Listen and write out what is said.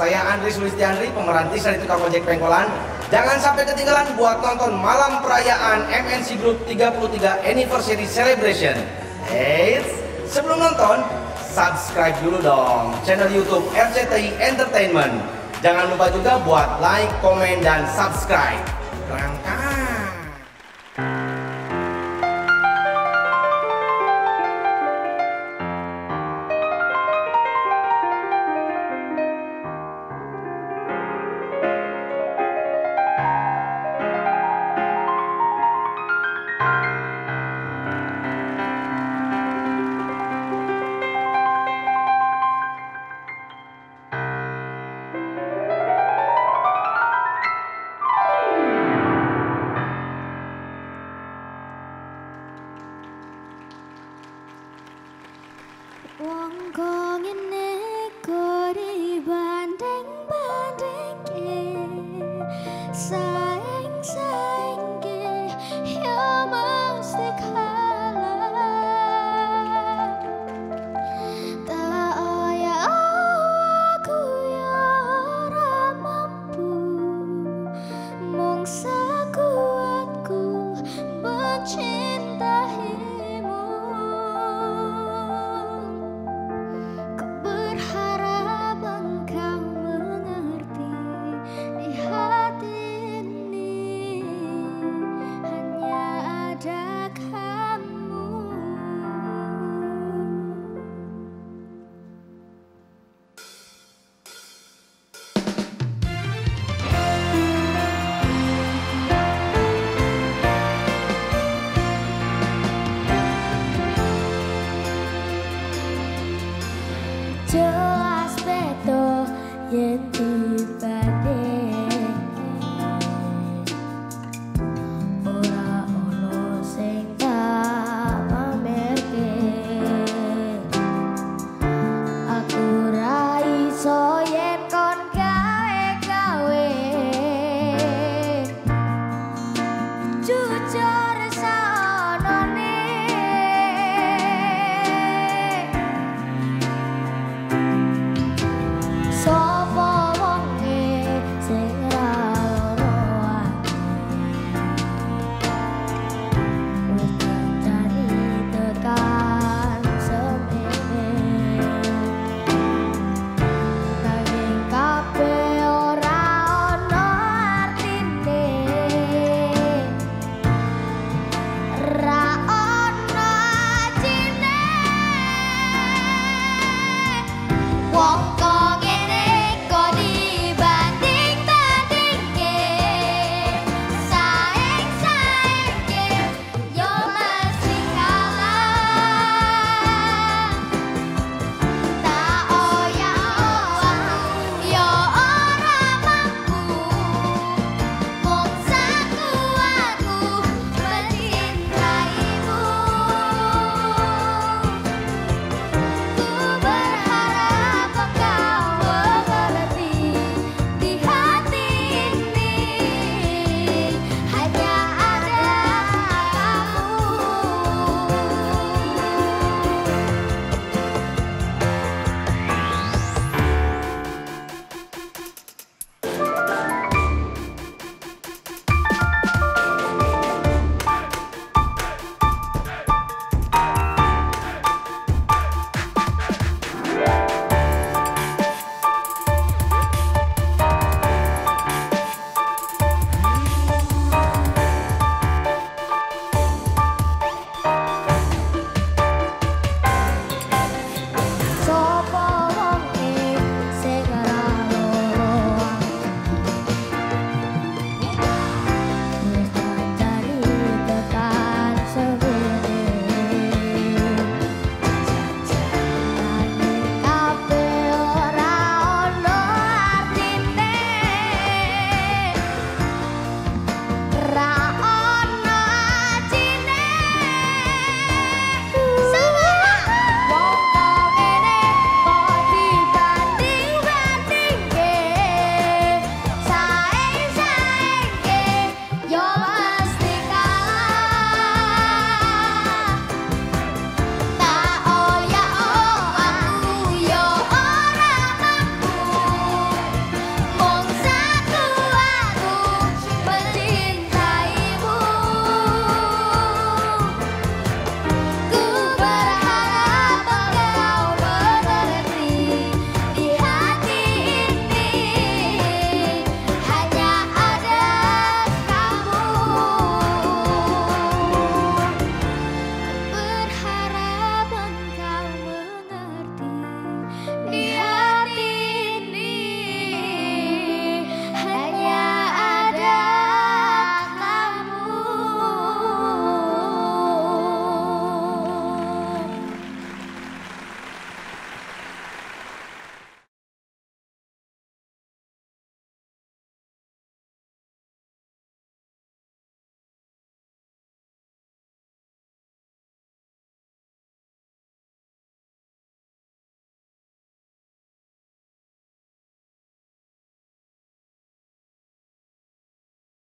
Saya Andri Sulistiandri, pemeran Tisna di tukang ojek pengkolan. Jangan sampai ketinggalan buat nonton malam perayaan MNC Group 33 Anniversary Celebration. Eits, sebelum nonton, subscribe dulu dong channel YouTube RCTI Entertainment. Jangan lupa juga buat like, komen, dan subscribe. Berangkat. 원곡 있네 yo aspetto y